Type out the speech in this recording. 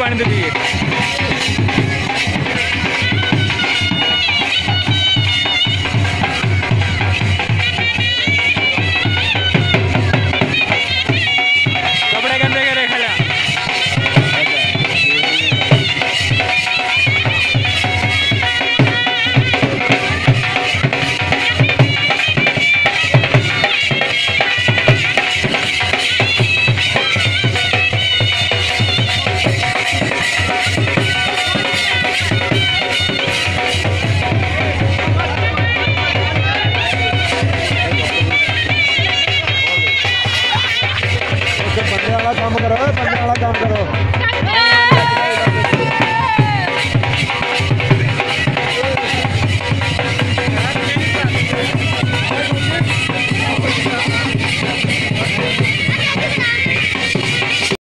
पाणी देते ਕੰਮ ਕਰੋ ਓਏ ਪੰਜਾਂ ਵਾਲਾ ਕੰਮ ਕਰੋ।